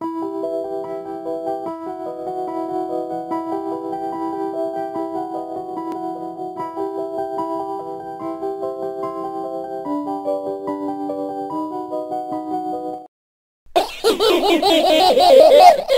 Ha ha ha ha ha!